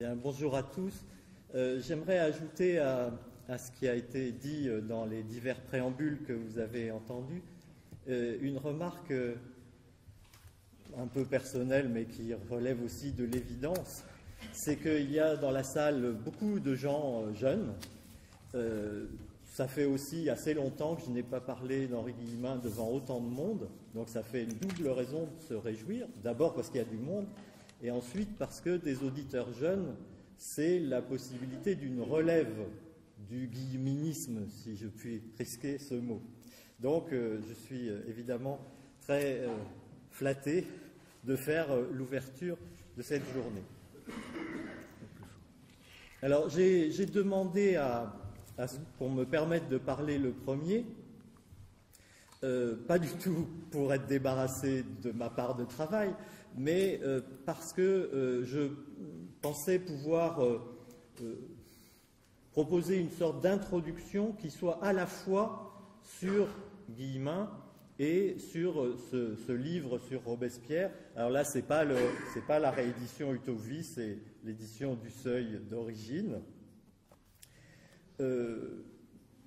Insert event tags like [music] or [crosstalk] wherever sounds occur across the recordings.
bonjour à tous. Euh, j'aimerais ajouter à, ce qui a été dit euh, dans les divers préambules que vous avez entendus euh, une remarque un peu personnelle mais qui relève aussi de l'évidence. C'est qu'il y a dans la salle beaucoup de gens jeunes. ça fait aussi assez longtemps que je n'ai pas parlé d'Henri Guillemin devant autant de monde, donc ça fait une double raison de se réjouir. D'abord parce qu'il y a du monde, et ensuite parce que des auditeurs jeunes c'est la possibilité d'une relève du guilleminisme, si je puis risquer ce mot. Donc, euh, je suis euh, évidemment très euh, flatté de faire l'ouverture de cette journée. Alors, j'ai demandé à, pour me permettre de parler le premier, pas du tout pour être débarrassé de ma part de travail, mais parce que je pensais pouvoir euh, euh, proposer une sorte d'introduction qui soit à la fois sur Guillemin et sur euh, ce, livre sur Robespierre. Alors là, ce n'est pas, pas, la réédition Utovie, c'est l'édition du Seuil d'origine.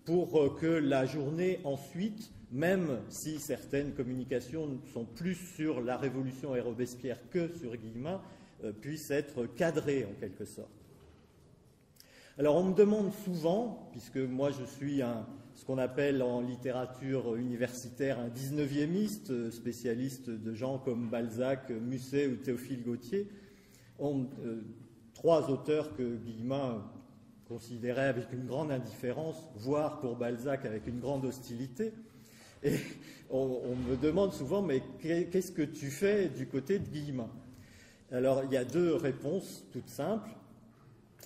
pour que la journée ensuite, même si certaines communications sont plus sur la Révolution et Robespierre que sur Guillemin, euh, puisse être cadré en quelque sorte. Alors on me demande souvent, puisque moi je suis un, ce qu'on appelle en littérature universitaire un 19e euh, spécialiste de gens comme Balzac, Musset ou Théophile Gautier, euh, trois auteurs que Guillemin considérait avec une grande indifférence, voire pour Balzac avec une grande hostilité. Et on, me demande souvent, mais qu'est-ce que tu fais du côté de Guillemin? Alors, il y a deux réponses toutes simples.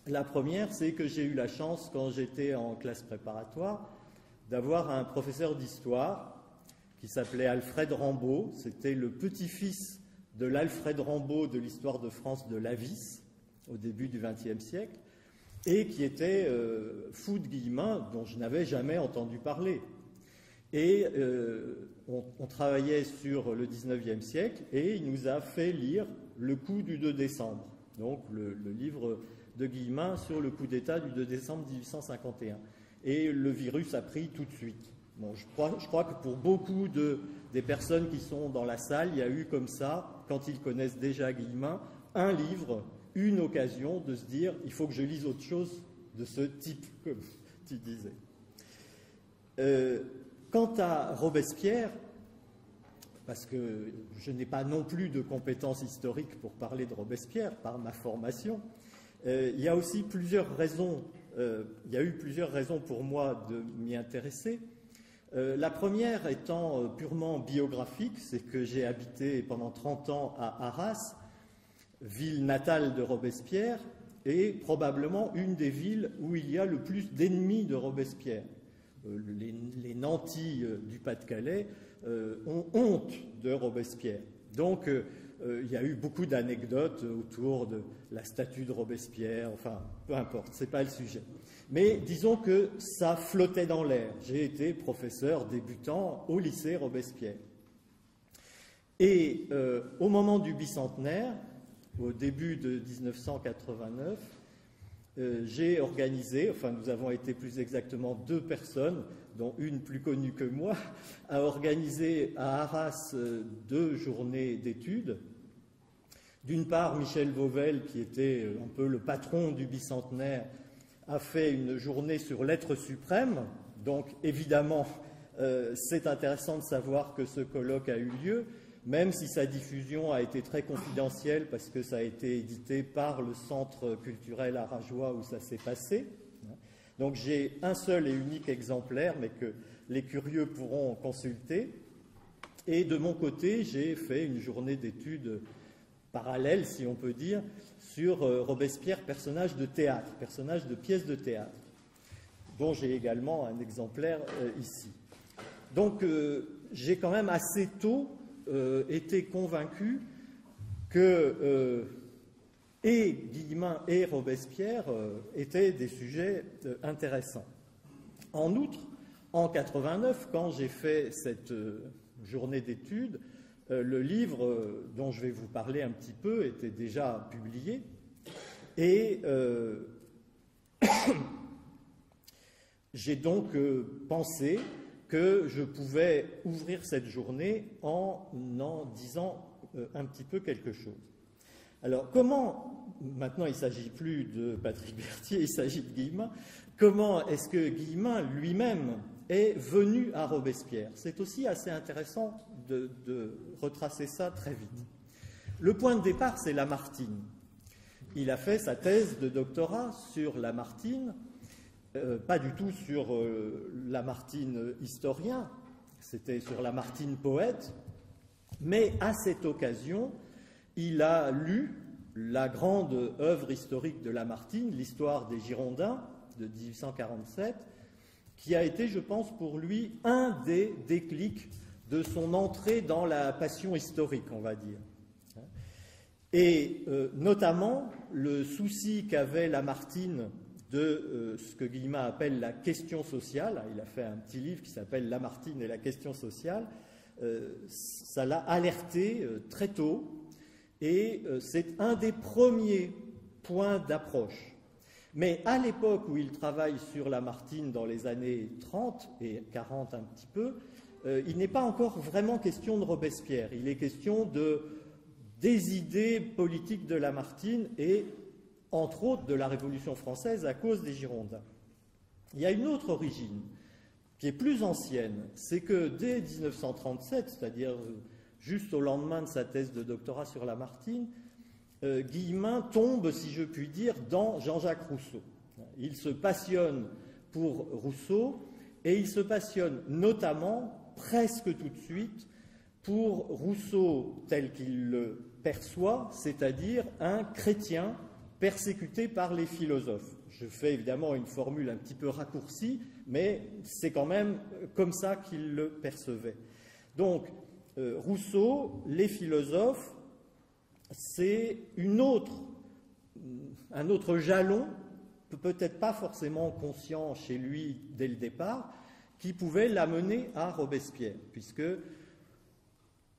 La première, c'est que j'ai eu la chance, quand j'étais en classe préparatoire, d'avoir un professeur d'histoire qui s'appelait Alfred Rambaud. C'était le petit-fils de l'Alfred Rambaud de l'histoire de France de Lavis, au début du XXe siècle, et qui était euh, fou de Guillemin, dont je n'avais jamais entendu parler. Et euh, on, travaillait sur le XIXe siècle, et il nous a fait lire le coup du 2 décembre, donc le, livre de Guillemin sur le coup d'État du 2 décembre 1851. Et le virus a pris tout de suite. Bon, je, crois, que pour beaucoup de, des personnes qui sont dans la salle, il y a eu comme ça, quand ils connaissent déjà Guillemin, un livre, une occasion de se dire il faut que je lise autre chose de ce type, comme tu disais. Euh, quant à Robespierre, parce que je n'ai pas non plus de compétences historiques pour parler de Robespierre par ma formation. Euh, il y a aussi plusieurs raisons, euh, il y a eu plusieurs raisons pour moi de m'y intéresser. Euh, la première étant purement biographique, c'est que j'ai habité pendant 30 ans à Arras, ville natale de Robespierre, et probablement une des villes où il y a le plus d'ennemis de Robespierre. Les, les nantis du Pas-de-Calais euh, ont honte de Robespierre. Donc, euh, euh, il y a eu beaucoup d'anecdotes autour de la statue de Robespierre, enfin, peu importe, ce n'est pas le sujet. Mais disons que ça flottait dans l'air. J'ai été professeur débutant au lycée Robespierre. Et au moment du bicentenaire, au début de 1989, j'ai organisé, enfin nous avons été plus exactement deux personnes, dont une plus connue que moi, [laughs] a organisé à Arras euh, deux journées d'études. D'une part, Michel Vauvel, qui était euh, un peu le patron du bicentenaire, a fait une journée sur l'être suprême. Donc, évidemment, euh, c'est intéressant de savoir que ce colloque a eu lieu, même si sa diffusion a été très confidentielle parce que ça a été édité par le Centre culturel arageois où ça s'est passé. Donc j'ai un seul et unique exemplaire, mais que les curieux pourront consulter. Et de mon côté, j'ai fait une journée d'études parallèle, si on peut dire, sur euh, Robespierre, personnage de théâtre, personnage de pièce de théâtre, dont j'ai également un exemplaire euh, ici. Donc euh, j'ai quand même assez tôt été convaincu que et Guillemin et Robespierre euh, étaient des sujets euh, intéressants. En outre, en 89, quand j'ai fait cette euh, journée d'études, le livre dont je vais vous parler un petit peu était déjà publié. Et euh, [coughs] j'ai donc euh, pensé que je pouvais ouvrir cette journée en en disant euh, un petit peu quelque chose. Alors, comment, maintenant il ne s'agit plus de Patrick Berthier, il s'agit de Guillemin, comment est-ce que Guillemin lui-même est venu à Robespierre? C'est aussi assez intéressant de, retracer ça très vite. Le point de départ, c'est Lamartine. Il a fait sa thèse de doctorat sur Lamartine, euh, pas du tout sur euh, Lamartine historien, c'était sur Lamartine poète, mais à cette occasion, il a lu la grande œuvre historique de Lamartine, l'histoire des Girondins de 1847, qui a été, je pense, pour lui un des déclics de son entrée dans la passion historique, on va dire. Et euh, notamment le souci qu'avait Lamartine de euh, ce que Guillemin appelle la question sociale. Il a fait un petit livre qui s'appelle Lamartine et la question sociale. Euh, ça l'a alerté très tôt et c'est un des premiers points d'approche. Mais à l'époque où il travaille sur Lamartine dans les années 30 et 40 un petit peu, il n'est pas encore vraiment question de Robespierre. Il est question de des idées politiques de Lamartine et, entre autres, de la Révolution française à cause des Girondins. Il y a une autre origine qui est plus ancienne, c'est que dès 1937, c'est-à-dire euh, juste au lendemain de sa thèse de doctorat sur Lamartine, euh, Guillemin tombe, si je puis dire, dans Jean-Jacques Rousseau. Il se passionne pour Rousseau et il se passionne notamment, presque tout de suite, pour Rousseau tel qu'il le perçoit, c'est-à-dire un chrétien persécuté par les philosophes. Je fais évidemment une formule un petit peu raccourcie, mais c'est quand même comme ça qu'il le percevait. Donc, euh, Rousseau, les philosophes, c'est une autre, un autre jalon, peut-être pas forcément conscient chez lui dès le départ, qui pouvait l'amener à Robespierre, puisque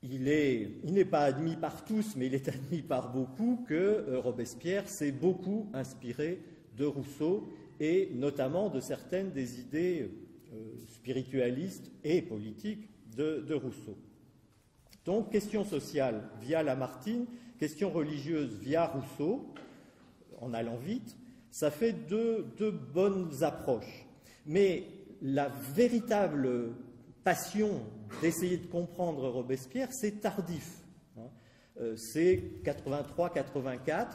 il n'est pas admis par tous, mais il est admis par beaucoup que euh, Robespierre s'est beaucoup inspiré de Rousseau et notamment de certaines des idées euh, spiritualistes et politiques de, Rousseau. Donc, question sociale via Lamartine, question religieuse via Rousseau, en allant vite, ça fait deux bonnes approches. Mais la véritable passion d'essayer de comprendre Robespierre, c'est tardif. Hein. Euh, c'est 83-84,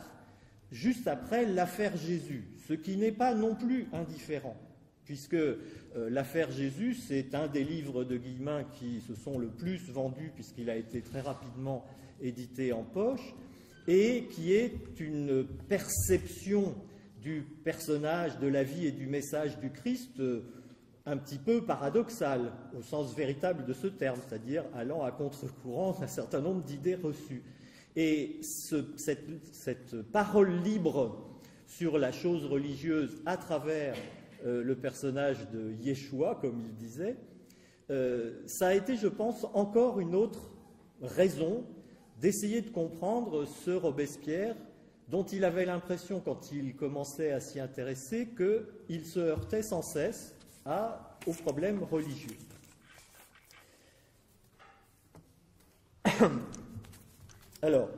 juste après l'affaire Jésus, ce qui n'est pas non plus indifférent, puisque euh, l'affaire Jésus, c'est un des livres de Guillemin qui se sont le plus vendus, puisqu'il a été très rapidement édité en poche, et qui est une perception du personnage, de la vie et du message du Christ. Un petit peu paradoxal au sens véritable de ce terme, c'est-à-dire allant à contre-courant d'un certain nombre d'idées reçues. Et cette, parole libre sur la chose religieuse à travers euh, le personnage de Yeshua, comme il disait, euh, ça a été, je pense, encore une autre raison d'essayer de comprendre ce Robespierre dont il avait l'impression, quand il commençait à s'y intéresser, qu'il se heurtait sans cesse à, aux problèmes religieux. [coughs] Alors,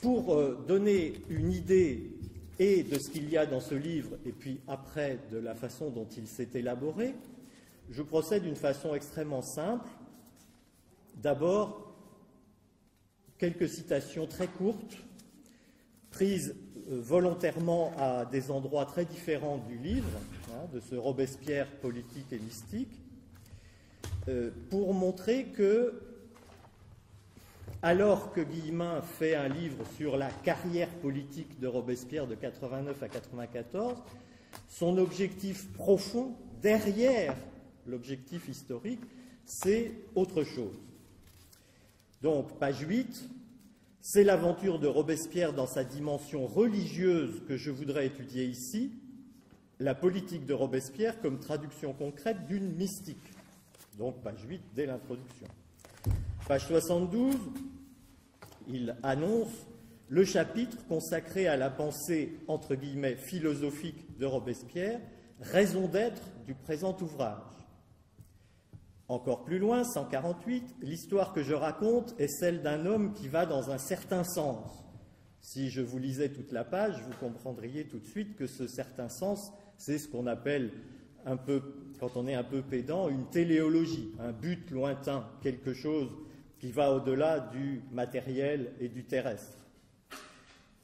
pour euh, donner une idée et de ce qu'il y a dans ce livre, et puis après de la façon dont il s'est élaboré, je procède d'une façon extrêmement simple. D'abord, quelques citations très courtes, prises volontairement à des endroits très différents du livre, hein, de ce Robespierre politique et mystique, euh, pour montrer que, alors que Guillemin fait un livre sur la carrière politique de Robespierre de 89 à 94, son objectif profond, derrière l'objectif historique, c'est autre chose. Donc, page 8, c'est l'aventure de Robespierre dans sa dimension religieuse que je voudrais étudier ici, la politique de Robespierre comme traduction concrète d'une mystique. Donc page 8 dès l'introduction. Page 72, il annonce le chapitre consacré à la pensée, entre guillemets, philosophique de Robespierre, raison d'être du présent ouvrage. Encore plus loin, 148, l'histoire que je raconte est celle d'un homme qui va dans un certain sens. Si je vous lisais toute la page, vous comprendriez tout de suite que ce certain sens, c'est ce qu'on appelle quand on est un peu pédant, une téléologie, un but lointain, quelque chose qui va au-delà du matériel et du terrestre.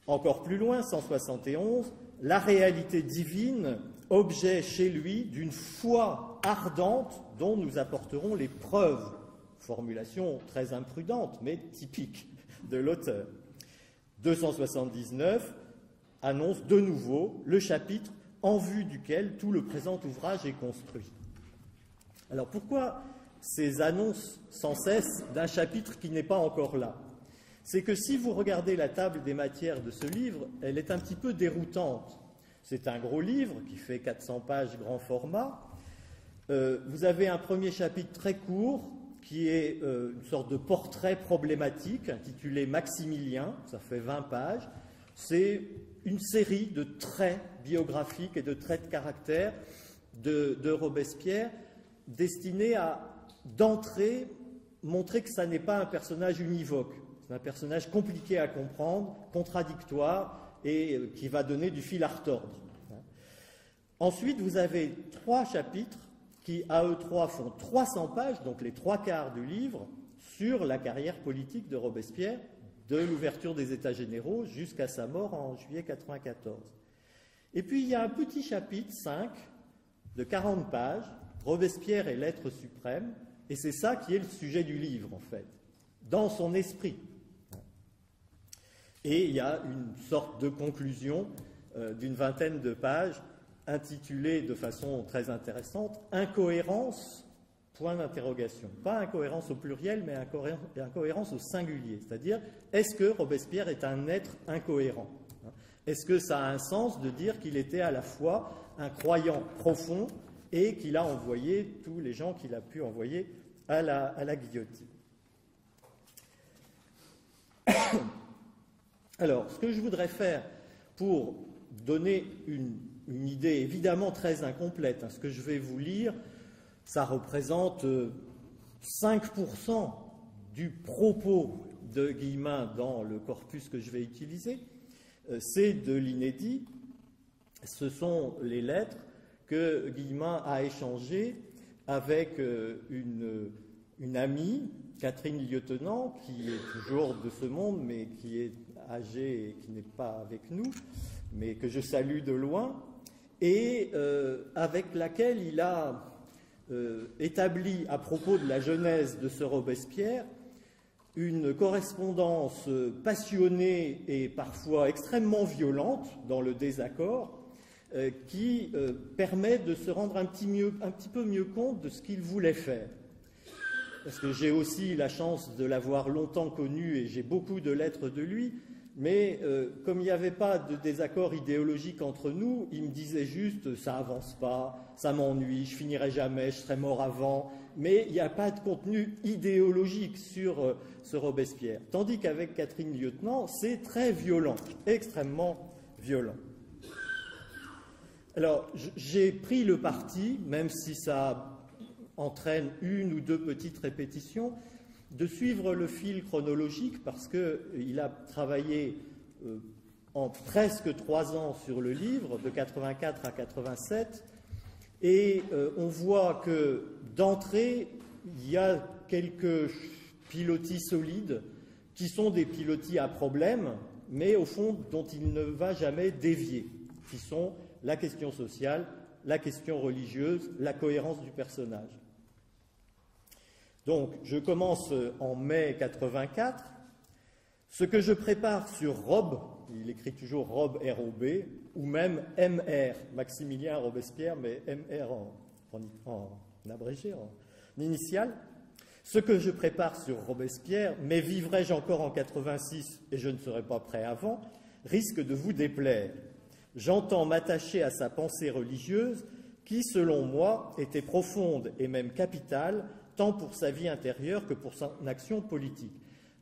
Encore plus loin, 171, la réalité divine, objet chez lui d'une foi ardente dont nous apporterons les preuves. Formulation très imprudente, mais typique de l'auteur. 279 annonce de nouveau le chapitre en vue duquel tout le présent ouvrage est construit. Alors pourquoi ces annonces sans cesse d'un chapitre qui n'est pas encore là? C'est que si vous regardez la table des matières de ce livre, elle est un petit peu déroutante. C'est un gros livre qui fait 400 pages grand format. Euh, vous avez un premier chapitre très court qui est euh, une sorte de portrait problématique intitulé Maximilien, ça fait 20 pages. C'est une série de traits biographiques et de traits de caractère de, Robespierre destinés à, d'entrée, montrer que ça n'est pas un personnage univoque. C'est un personnage compliqué à comprendre, contradictoire et euh, qui va donner du fil à retordre. Ensuite, vous avez trois chapitres qui, à eux trois, font 300 pages, donc les trois quarts du livre, sur la carrière politique de Robespierre de l'ouverture des États généraux jusqu'à sa mort en juillet 1994. Et puis il y a un petit chapitre 5 de 40 pages, Robespierre et l'être suprême, et c'est ça qui est le sujet du livre en fait, dans son esprit. Et il y a une sorte de conclusion euh, d'une vingtaine de pages intitulée de façon très intéressante Incohérence Point d'interrogation. Pas incohérence au pluriel, mais incohérence au singulier. C'est-à-dire, est-ce que Robespierre est un être incohérent? Est-ce que ça a un sens de dire qu'il était à la fois un croyant profond et qu'il a envoyé tous les gens qu'il a pu envoyer à la guillotine? [coughs] Alors, ce que je voudrais faire pour donner une, idée évidemment très incomplète, hein, ce que je vais vous lire, ça représente 5% euh, du propos de Guillemin dans le corpus que je vais utiliser. Euh, c'est de l'inédit. Ce sont les lettres que Guillemin a échangées avec euh, une, une amie, Catherine Lieutenant, qui est toujours de ce monde, mais qui est âgée et qui n'est pas avec nous, mais que je salue de loin, et avec laquelle il a euh, établi à propos de la genèse de ce Robespierre une correspondance passionnée et parfois extrêmement violente dans le désaccord euh, qui euh, permet de se rendre un petit, un petit peu mieux compte de ce qu'il voulait faire. Parce que j'ai aussi la chance de l'avoir longtemps connu et j'ai beaucoup de lettres de lui, mais euh, comme il n'y avait pas de désaccord idéologique entre nous, il me disait juste ça avance pas, ça m'ennuie, je finirai jamais, je serai mort avant. Mais il n'y a pas de contenu idéologique sur euh, ce Robespierre. Tandis qu'avec Catherine Lieutenant, c'est très violent, extrêmement violent. Alors, j'ai pris le parti, même si ça entraîne une ou deux petites répétitions, de suivre le fil chronologique parce qu'il a travaillé euh, en presque trois ans sur le livre, de 84 à 87, et euh, on voit que d'entrée, il y a quelques pilotis solides qui sont des pilotis à problème, mais au fond dont il ne va jamais dévier, qui sont la question sociale, la question religieuse, la cohérence du personnage. Donc, je commence en mai 84. Ce que je prépare sur Rob, il écrit toujours Rob R-O-B, ou même MR, Maximilien Robespierre, mais MR en, abrégé, en initial. Ce que je prépare sur Robespierre, mais vivrai-je encore en 86 et je ne serai pas prêt avant, risque de vous déplaire. J'entends m'attacher à sa pensée religieuse qui, selon moi, était profonde et même capitale tant pour sa vie intérieure que pour son action politique.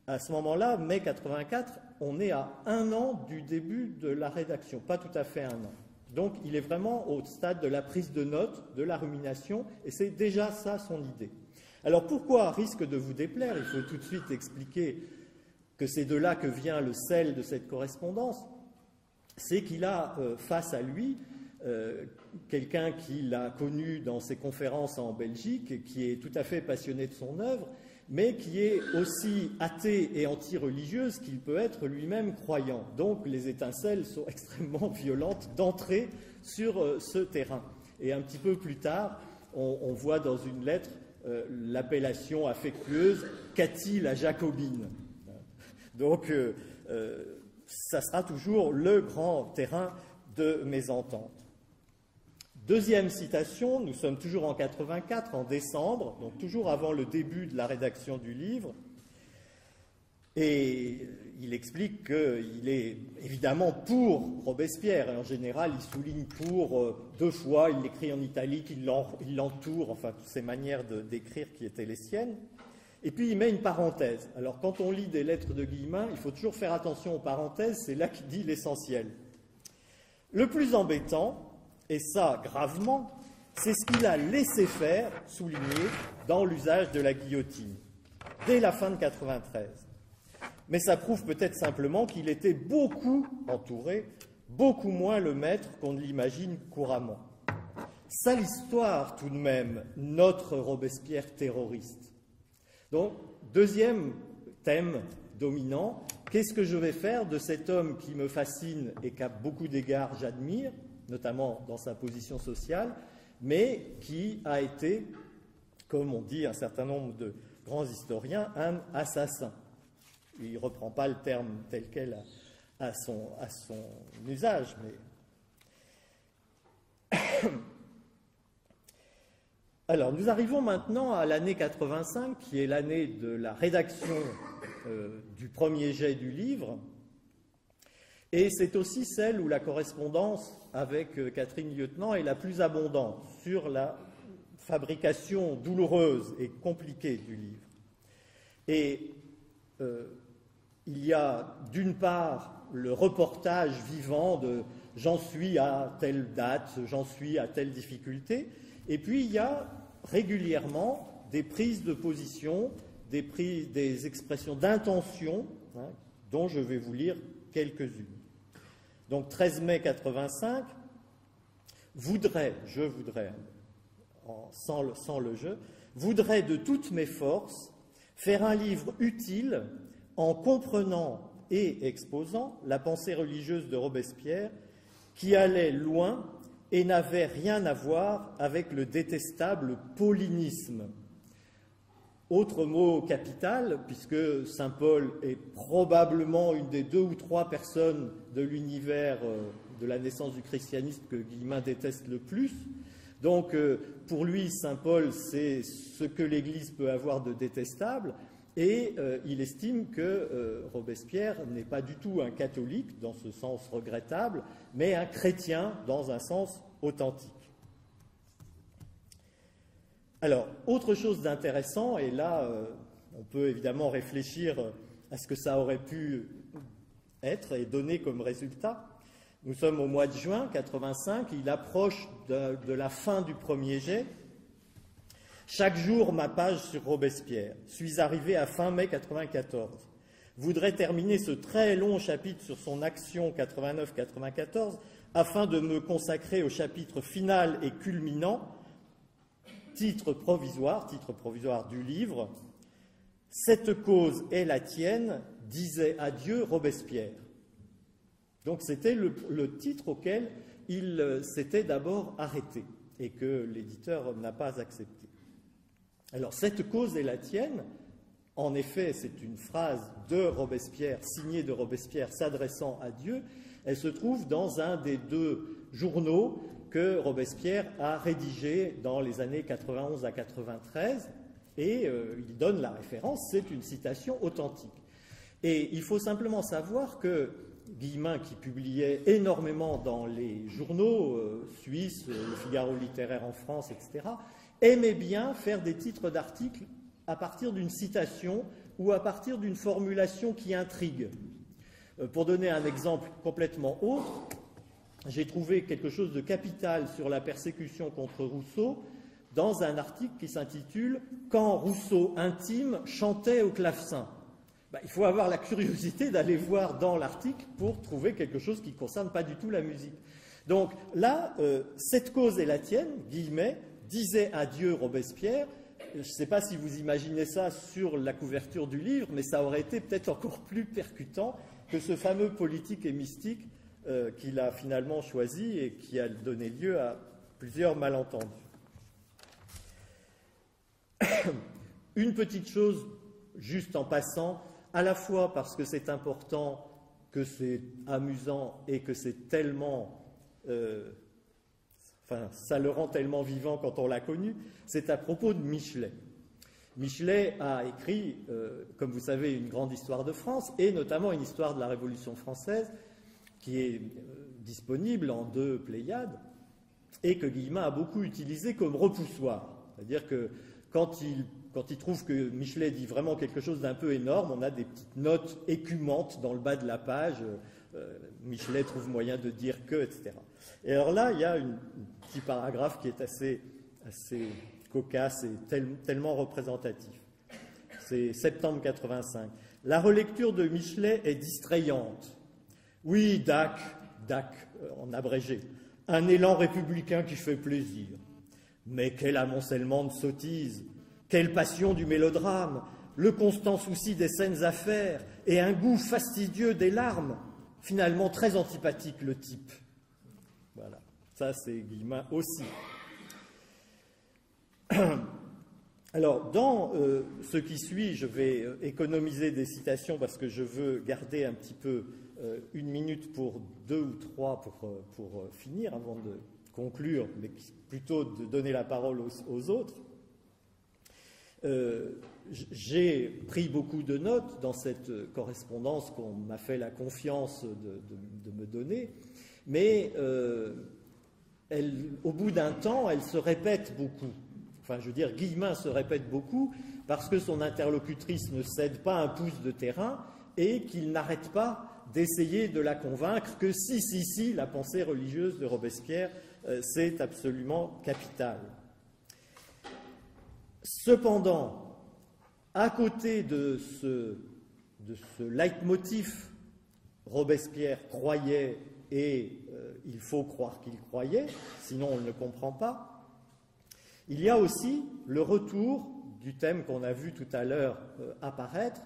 À ce moment-là, mai 84, on est à un an du début de la rédaction, pas tout à fait un an. Donc il est vraiment au stade de la prise de notes, de la rumination, et c'est déjà ça son idée. Alors pourquoi risque de vous déplaire? Il faut tout de suite expliquer que c'est de là que vient le sel de cette correspondance. C'est qu'il a euh, face à lui euh, quelqu'un qui l'a connu dans ses conférences en Belgique, qui est tout à fait passionné de son œuvre, mais qui est aussi athée et anti-religieuse qu'il peut être lui-même croyant. Donc les étincelles sont [laughs] extrêmement violentes d'entrer sur euh, ce terrain. Et un petit peu plus tard, on, voit dans une lettre euh, l'appellation affectueuse Cathy la Jacobine. Donc ça sera toujours le grand terrain de mésentente. Deuxième citation, nous sommes toujours en 84, en décembre, donc toujours avant le début de la rédaction du livre. Et il explique qu'il est évidemment pour Robespierre, et en général il souligne pour euh, deux fois, il l'écrit en italique, il l'entoure, enfin toutes ces manières d'écrire qui étaient les siennes. Et puis il met une parenthèse. Alors quand on lit des lettres de Guillemin, il faut toujours faire attention aux parenthèses, c'est là qu'il dit l'essentiel. Le plus embêtant, et ça gravement, c'est ce qu'il a laissé faire, souligné, dans l'usage de la guillotine, dès la fin de 93. Mais ça prouve peut-être simplement qu'il était beaucoup entouré, beaucoup moins le maître qu'on ne l'imagine couramment. Sale histoire tout de même, notre Robespierre terroriste. Donc, deuxième thème dominant, qu'est-ce que je vais faire de cet homme qui me fascine et qu'à beaucoup d'égards j'admire, notamment dans sa position sociale, mais qui a été, comme on dit un certain nombre de grands historiens, un assassin. Il ne reprend pas le terme tel quel à, son, usage, mais. [coughs] Alors, nous arrivons maintenant à l'année 85, qui est l'année de la rédaction euh, du premier jet du livre, et c'est aussi celle où la correspondance avec euh, Catherine Lieutenant est la plus abondante sur la fabrication douloureuse et compliquée du livre. Et euh, il y a d'une part le reportage vivant de j'en suis à telle date, j'en suis à telle difficulté, et puis il y a régulièrement des prises de position, des, expressions d'intention, hein, dont je vais vous lire quelques-unes. Donc 13 mai 85, voudrais, je voudrais, sans, le, sans le jeu, voudrais de toutes mes forces faire un livre utile en comprenant et exposant la pensée religieuse de Robespierre qui allait loin et n'avait rien à voir avec le détestable paulinisme autre mot capital, puisque Saint Paul est probablement une des deux ou trois personnes de l'univers euh, de la naissance du christianisme que Guillemin déteste le plus. Donc, euh, pour lui, Saint Paul, c'est ce que l'Église peut avoir de détestable, et euh, il estime que Robespierre n'est pas du tout un catholique dans ce sens regrettable, mais un chrétien dans un sens authentique. Alors, autre chose d'intéressant, et là, euh, on peut évidemment réfléchir à ce que ça aurait pu être et donner comme résultat. Nous sommes au mois de juin 85, il approche de, de la fin du premier jet. Chaque jour, ma page sur Robespierre. Suis arrivé à fin mai 94. Voudrais terminer ce très long chapitre sur son action 89-94 afin de me consacrer au chapitre final et culminant titre provisoire, titre provisoire du livre, Cette cause est la tienne, disait adieu Robespierre. Donc c'était le, titre auquel il euh, s'était d'abord arrêté et que l'éditeur n'a pas accepté. Alors cette cause est la tienne, en effet c'est une phrase de Robespierre, signée de Robespierre s'adressant à Dieu, elle se trouve dans un des deux journaux que Robespierre a rédigé dans les années 91 à 93, et euh, il donne la référence, c'est une citation authentique. Et il faut simplement savoir que Guillemin, qui publiait énormément dans les journaux euh, suisses, le Figaro littéraire en France, etc., aimait bien faire des titres d'articles à partir d'une citation ou à partir d'une formulation qui intrigue. Euh, pour donner un exemple complètement autre, j'ai trouvé quelque chose de capital sur la persécution contre Rousseau dans un article qui s'intitule Quand Rousseau intime chantait au clavecin. Ben, il faut avoir la curiosité d'aller voir dans l'article pour trouver quelque chose qui ne concerne pas du tout la musique. Donc là, euh, cette cause est la tienne, guillemets, disait adieu Robespierre. Je ne sais pas si vous imaginez ça sur la couverture du livre, mais ça aurait été peut-être encore plus percutant que ce fameux politique et mystique euh, qu'il a finalement choisi et qui a donné lieu à plusieurs malentendus. [coughs] Une petite chose, juste en passant, à la fois parce que c'est important, que c'est amusant et que c'est tellement. Euh, enfin, ça le rend tellement vivant quand on l'a connu, c'est à propos de Michelet. Michelet a écrit, euh, comme vous savez, une grande histoire de France et notamment une histoire de la Révolution française qui est euh, disponible en deux Pléiades et que Guillemin a beaucoup utilisé comme repoussoir. C'est-à-dire que quand il, quand il, trouve que Michelet dit vraiment quelque chose d'un peu énorme, on a des petites notes écumantes dans le bas de la page. Euh, Michelet trouve moyen de dire que, etc. Et alors là, il y a un petit paragraphe qui est assez, assez cocasse et tellement représentatif. C'est septembre 85. La relecture de Michelet est distrayante. Oui, DAC, DAC euh, en abrégé, un élan républicain qui fait plaisir. Mais quel amoncellement de sottises, quelle passion du mélodrame, le constant souci des scènes à faire et un goût fastidieux des larmes, finalement très antipathique le type. Voilà, ça c'est Guillemin aussi. [clears throat] Alors, dans euh, ce qui suit, je vais euh, économiser des citations parce que je veux garder un petit peu euh, une minute pour deux ou trois pour, euh, pour, euh, finir avant de conclure, mais plutôt de donner la parole aux, autres. J'ai pris beaucoup de notes dans cette correspondance qu'on m'a fait la confiance de, me donner, mais elle, au bout d'un temps, elle se répète beaucoup. Enfin, je veux dire, Guillemin se répète beaucoup parce que son interlocutrice ne cède pas un pouce de terrain et qu'il n'arrête pas d'essayer de la convaincre que si, si, si, la pensée religieuse de Robespierre, euh, c'est absolument capital. Cependant, à côté de ce, leitmotiv, Robespierre croyait et euh, il faut croire qu'il croyait, sinon on ne comprend pas, il y a aussi le retour du thème qu'on a vu tout à l'heure euh, apparaître,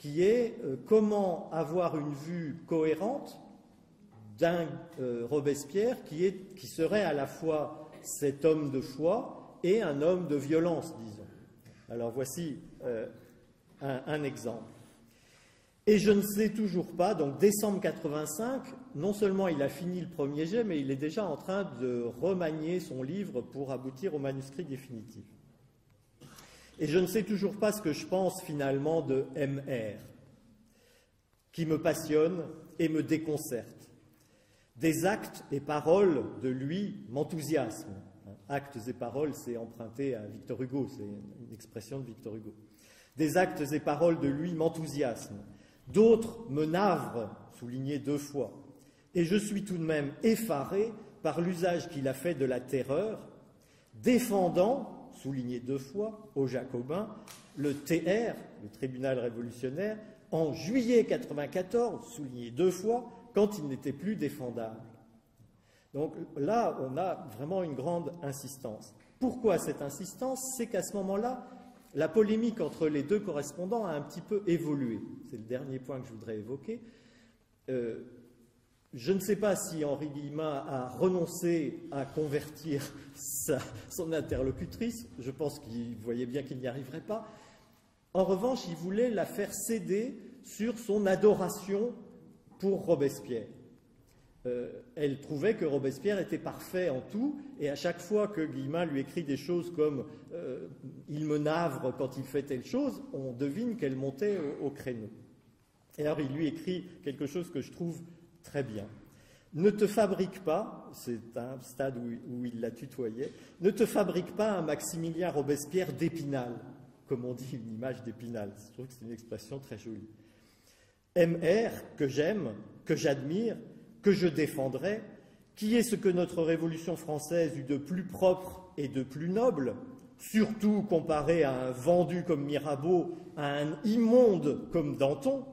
qui est euh, comment avoir une vue cohérente d'un euh, Robespierre qui, serait à la fois cet homme de foi et un homme de violence, disons. Alors voici euh, un, un, exemple. Et je ne sais toujours pas, donc décembre 85, non seulement il a fini le premier jet, mais il est déjà en train de remanier son livre pour aboutir au manuscrit définitif. Et je ne sais toujours pas ce que je pense finalement de MR, qui me passionne et me déconcerte. Des actes et paroles de lui m'enthousiasment. Actes et paroles, c'est emprunté à Victor Hugo, c'est une expression de Victor Hugo. Des actes et paroles de lui m'enthousiasment. D'autres me navrent, souligné deux fois. Et je suis tout de même effaré par l'usage qu'il a fait de la terreur, défendant souligné deux fois, aux Jacobins, le TR, le tribunal révolutionnaire, en juillet 94, souligné deux fois, quand il n'était plus défendable. Donc là, on a vraiment une grande insistance. Pourquoi cette insistance? C'est qu'à ce moment-là, la polémique entre les deux correspondants a un petit peu évolué. C'est le dernier point que je voudrais évoquer. Euh, je ne sais pas si Henri Guillemin a renoncé à convertir son interlocutrice. Je pense qu'il voyait bien qu'il n'y arriverait pas. En revanche, il voulait la faire céder sur son adoration pour Robespierre. Euh, elle trouvait que Robespierre était parfait en tout, et à chaque fois que Guillemin lui écrit des choses comme euh, Il me navre quand il fait telle chose, on devine qu'elle montait au créneau. Et alors il lui écrit quelque chose que je trouve Très bien. Ne te fabrique pas, c'est un stade où, il la tutoyait, ne te fabrique pas un Maximilien Robespierre d'Épinal, comme on dit une image d'Épinal. Je trouve que c'est une expression très jolie. MR, que j'aime, que j'admire, que je défendrai, qui est ce que notre Révolution française eut de plus propre et de plus noble, surtout comparé à un vendu comme Mirabeau, à un immonde comme Danton,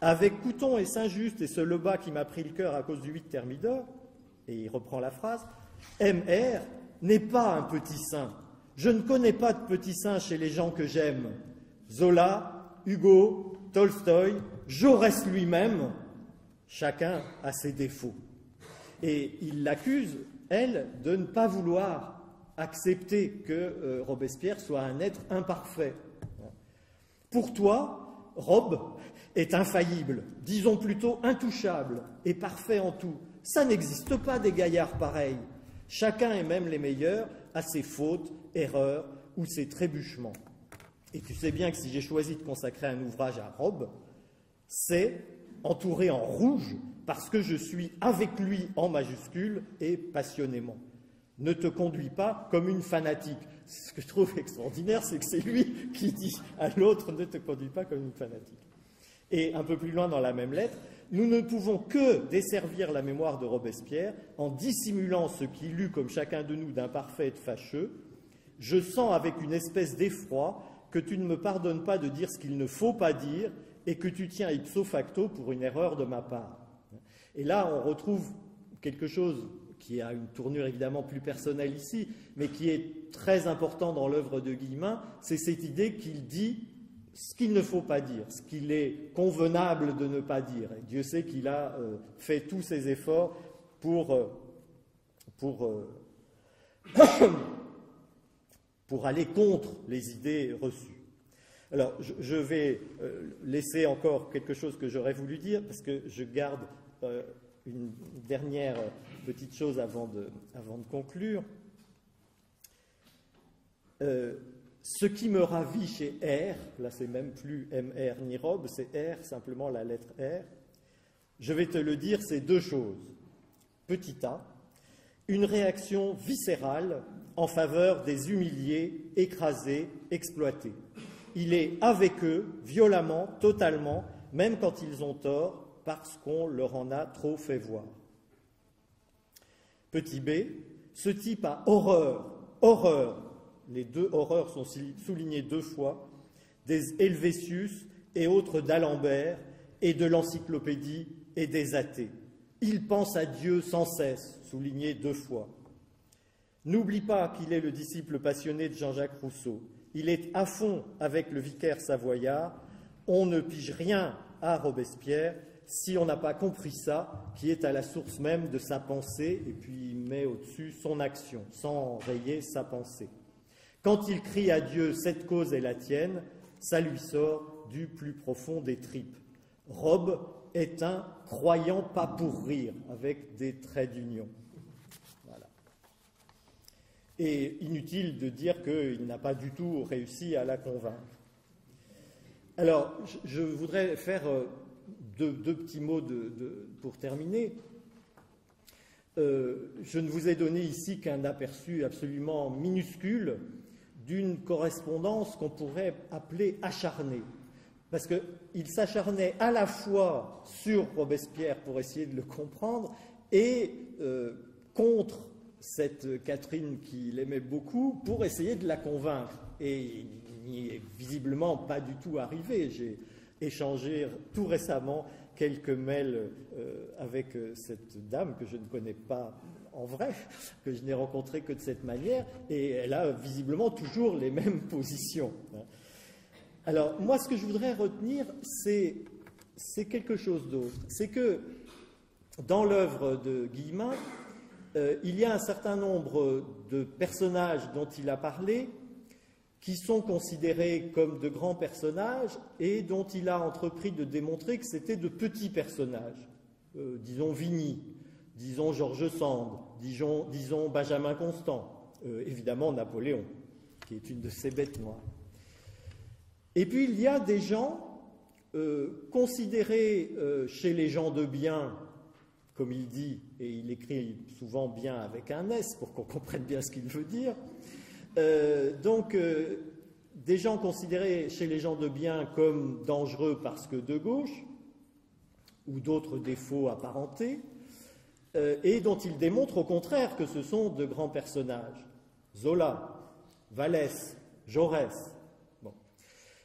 avec Couton et Saint-Just et ce Lebas qui m'a pris le cœur à cause du 8 Thermidor, et il reprend la phrase, MR n'est pas un petit saint. Je ne connais pas de petit saint chez les gens que j'aime. Zola, Hugo, Tolstoï, Jaurès lui-même, chacun a ses défauts. Et il l'accuse, elle, de ne pas vouloir accepter que euh, Robespierre soit un être imparfait. Pour toi, Rob est infaillible, disons plutôt intouchable et parfait en tout. Ça n'existe pas des gaillards pareils. Chacun, et même les meilleurs, a ses fautes, erreurs ou ses trébuchements. Et tu sais bien que si j'ai choisi de consacrer un ouvrage à Rob, c'est entouré en rouge parce que je suis avec lui en majuscule et passionnément. Ne te conduis pas comme une fanatique. Ce que je trouve extraordinaire, c'est que c'est lui qui dit à l'autre ne te conduis pas comme une fanatique. Et un peu plus loin dans la même lettre, nous ne pouvons que desservir la mémoire de Robespierre en dissimulant ce qu'il eut comme chacun de nous d'imparfait et de fâcheux. Je sens avec une espèce d'effroi que tu ne me pardonnes pas de dire ce qu'il ne faut pas dire et que tu tiens ipso facto pour une erreur de ma part. Et là, on retrouve quelque chose qui a une tournure évidemment plus personnelle ici, mais qui est très important dans l'œuvre de Guillemin, c'est cette idée qu'il dit ce qu'il ne faut pas dire, ce qu'il est convenable de ne pas dire. Et Dieu sait qu'il a euh, fait tous ses efforts pour, euh, pour, euh, [coughs] pour aller contre les idées reçues. Alors, je, vais laisser encore quelque chose que j'aurais voulu dire, parce que je garde une dernière petite chose avant de, avant de conclure. Ce qui me ravit chez R, là c'est même plus MR ni Rob, c'est R, simplement la lettre R, je vais te le dire, c'est deux choses. Petit a, une réaction viscérale en faveur des humiliés, écrasés, exploités. Il est avec eux, violemment, totalement, même quand ils ont tort, parce qu'on leur en a trop fait voir. Petit b, ce type a horreur, horreur les deux horreurs sont soulignées deux fois, des Helvétius et autres d'Alembert et de l'encyclopédie et des athées. Il pense à Dieu sans cesse, souligné deux fois. N'oublie pas qu'il est le disciple passionné de Jean-Jacques Rousseau. Il est à fond avec le vicaire savoyard. On ne pige rien à Robespierre si on n'a pas compris ça, qui est à la source même de sa pensée, et puis il met au-dessus son action, sans rayer sa pensée. Quand il crie à Dieu Cette cause est la tienne, ça lui sort du plus profond des tripes. Rob est un croyant pas pour rire, avec des traits d'union. Voilà. Et inutile de dire qu'il n'a pas du tout réussi à la convaincre. Alors, je voudrais faire euh, deux, petits mots pour terminer. Euh, je ne vous ai donné ici qu'un aperçu absolument minuscule d'une correspondance qu'on pourrait appeler acharnée. Parce qu'il s'acharnait à la fois sur Robespierre pour essayer de le comprendre et euh, contre cette Catherine qu'il aimait beaucoup pour essayer de la convaincre. Et il n'y est visiblement pas du tout arrivé. J'ai échangé tout récemment quelques mails euh, avec euh, cette dame que je ne connais pas en vrai, que je n'ai rencontré que de cette manière, et elle a visiblement toujours les mêmes [laughs] positions. Alors, moi, ce que je voudrais retenir, c'est, quelque chose d'autre. C'est que dans l'œuvre de Guillemin, euh, il y a un certain nombre de personnages dont il a parlé qui sont considérés comme de grands personnages et dont il a entrepris de démontrer que c'était de petits personnages. Euh, disons Vigny, disons Georges Sand, disons, Benjamin Constant, euh, évidemment Napoléon, qui est une de ces bêtes noires. Et puis il y a des gens euh, considérés euh, chez les gens de bien, comme il dit, et il écrit souvent bien avec un S pour qu'on comprenne bien ce qu'il veut dire, donc des gens considérés chez les gens de bien comme dangereux parce que de gauche, ou d'autres défauts apparentés, euh, et dont il démontre au contraire que ce sont de grands personnages. Zola, Vallès, Jaurès.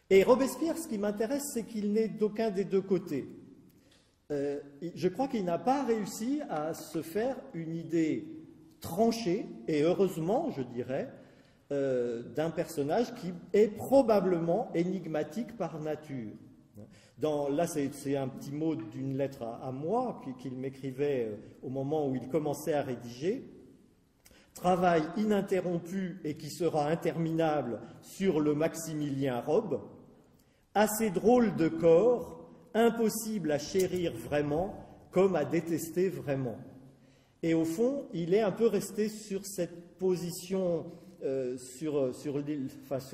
Et Robespierre, ce qui m'intéresse, c'est qu'il n'est d'aucun des deux côtés. Euh, je crois qu'il n'a pas réussi à se faire une idée tranchée, et heureusement, je dirais, euh, d'un personnage qui est probablement énigmatique par nature. Là, c'est un petit mot d'une lettre à, moi qu'il m'écrivait euh, au moment où il commençait à rédiger. Travail ininterrompu et qui sera interminable sur le Maximilien Robe, assez drôle de corps, impossible à chérir vraiment comme à détester vraiment. Et au fond, il est un peu resté sur cette position euh, sur,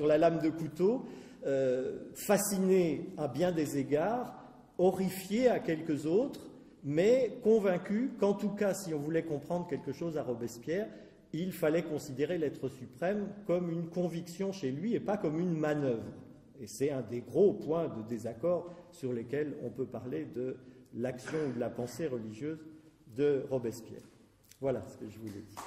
la lame de couteau, euh, fasciné à bien des égards, horrifié à quelques autres, mais convaincu qu'en tout cas, si on voulait comprendre quelque chose à Robespierre, il fallait considérer l'être suprême comme une conviction chez lui et pas comme une manœuvre. Et c'est un des gros points de désaccord sur lesquels on peut parler de l'action ou de la pensée religieuse de Robespierre. Voilà ce que je voulais dire.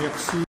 Merci.